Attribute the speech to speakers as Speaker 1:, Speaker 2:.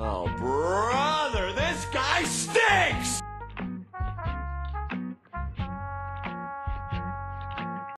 Speaker 1: Oh, bro eggs!